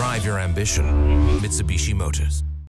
Drive your ambition. Mitsubishi Motors.